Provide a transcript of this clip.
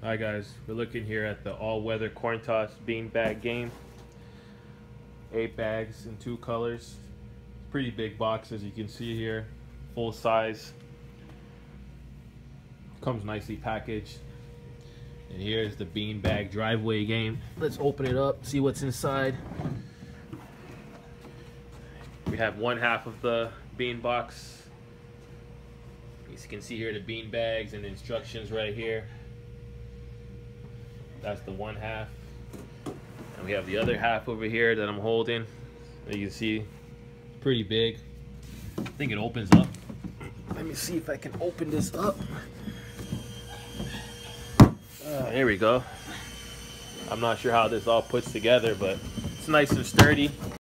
Hi guys, we're looking here at the all-weather corn toss bean bag game. Eight bags in two colors. Pretty big box as you can see here. Full size. Comes nicely packaged. And here's the bean bag driveway game. Let's open it up, see what's inside. We have one half of the bean box. As you can see here, the bean bags and the instructions right here. That's the one half. And we have the other half over here that I'm holding. As you can see, it's pretty big. I think it opens up. Let me see if I can open this up. Uh, there we go. I'm not sure how this all puts together, but it's nice and sturdy.